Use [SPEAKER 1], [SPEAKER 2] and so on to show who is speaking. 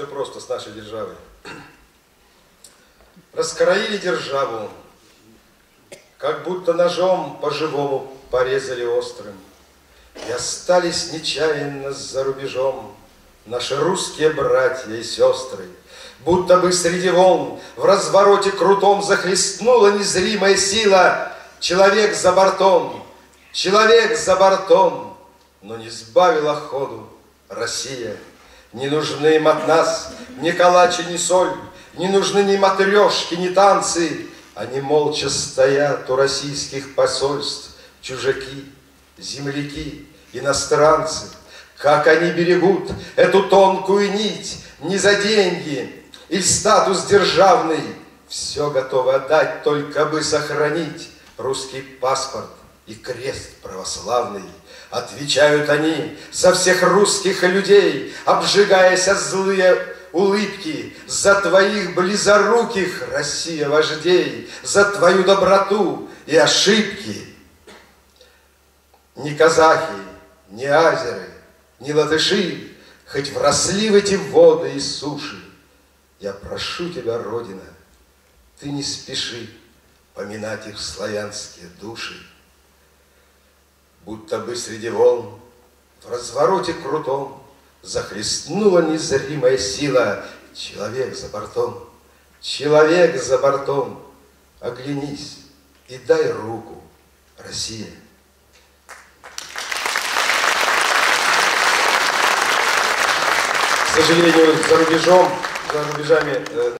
[SPEAKER 1] все просто с нашей державой. Раскроили державу, как будто ножом по-живому порезали острым. И остались нечаянно за рубежом наши русские братья и сестры. Будто бы среди волн в развороте крутом захлестнула незримая сила. Человек за бортом, человек за бортом, но не сбавила ходу Россия. Не нужны им от нас ни калачи, ни соль, не нужны ни матрешки, ни танцы. Они молча стоят у российских посольств, чужаки, земляки, иностранцы. Как они берегут эту тонкую нить, не за деньги или статус державный, все готовы отдать, только бы сохранить русский паспорт и крест православный. Отвечают они со всех русских людей, обжигаясь злые улыбки, за твоих близоруких, Россия, вождей, за твою доброту и ошибки. Ни казахи, ни азеры, ни латыши, хоть вросли в эти воды и суши, я прошу тебя, Родина, ты не спеши поминать их славянские души. Будто бы среди волн в развороте крутом Захлестнула незримая сила. Человек за бортом, человек за бортом, Оглянись и дай руку, Россия. К сожалению, за рубежом, за рубежами